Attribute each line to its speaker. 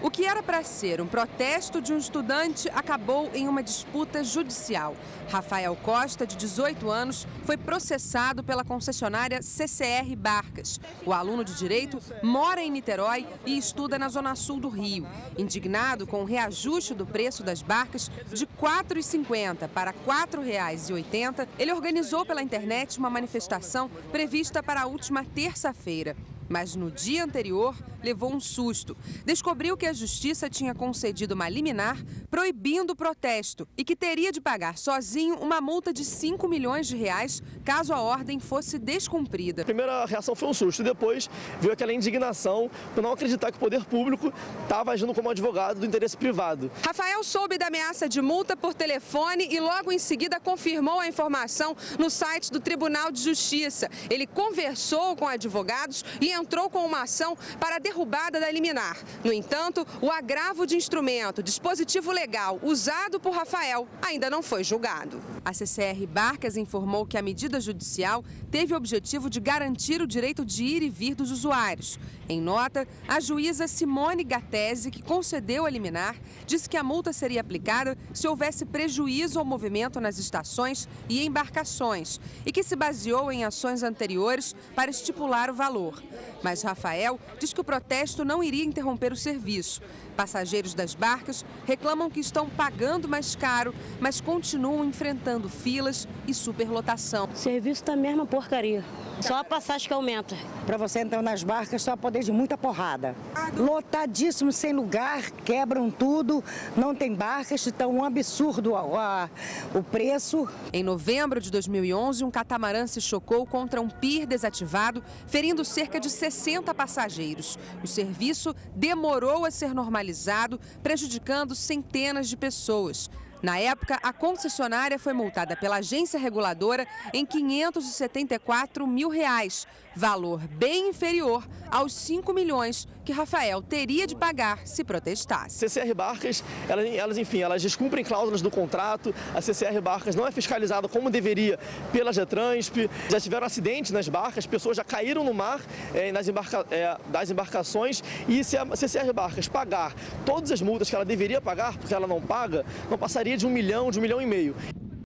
Speaker 1: O que era para ser um protesto de um estudante acabou em uma disputa judicial. Rafael Costa, de 18 anos, foi processado pela concessionária CCR Barcas. O aluno de direito mora em Niterói e estuda na zona sul do Rio. Indignado com o reajuste do preço das barcas de R$ 4,50 para R$ 4,80, ele organizou pela internet uma manifestação prevista para a última terça-feira mas no dia anterior levou um susto. Descobriu que a justiça tinha concedido uma liminar proibindo o protesto e que teria de pagar sozinho uma multa de 5 milhões de reais caso a ordem fosse descumprida.
Speaker 2: A primeira reação foi um susto e depois veio aquela indignação por não acreditar que o poder público estava agindo como advogado do interesse privado.
Speaker 1: Rafael soube da ameaça de multa por telefone e logo em seguida confirmou a informação no site do Tribunal de Justiça. Ele conversou com advogados e entrou com uma ação para a derrubada da liminar. No entanto, o agravo de instrumento, dispositivo legal usado por Rafael, ainda não foi julgado. A CCR Barcas informou que a medida judicial teve o objetivo de garantir o direito de ir e vir dos usuários. Em nota, a juíza Simone Gatese, que concedeu a liminar, disse que a multa seria aplicada se houvesse prejuízo ao movimento nas estações e embarcações e que se baseou em ações anteriores para estipular o valor. Mas Rafael diz que o protesto não iria interromper o serviço. Passageiros das barcas reclamam que estão pagando mais caro, mas continuam enfrentando filas e superlotação.
Speaker 3: O serviço está mesmo porcaria. Só a passagem que aumenta.
Speaker 4: Para você entrar nas barcas, só poder de muita porrada. Lotadíssimo, sem lugar, quebram tudo, não tem barcas, está um absurdo a, o preço.
Speaker 1: Em novembro de 2011, um catamarã se chocou contra um pier desativado, ferindo cerca de 60 passageiros. O serviço demorou a ser normalizado, prejudicando centenas de pessoas. Na época, a concessionária foi multada pela agência reguladora em 574 mil reais, valor bem inferior aos 5 milhões que Rafael teria de pagar se protestasse.
Speaker 2: CCR Barcas, elas, elas, enfim, elas descumprem cláusulas do contrato, a CCR Barcas não é fiscalizada como deveria pela Getransp, já tiveram acidentes nas barcas, pessoas já caíram no mar é, nas embarca, é, das embarcações e se a CCR Barcas pagar todas as multas que ela deveria pagar, porque ela não paga, não passaria de um milhão, de um milhão e meio.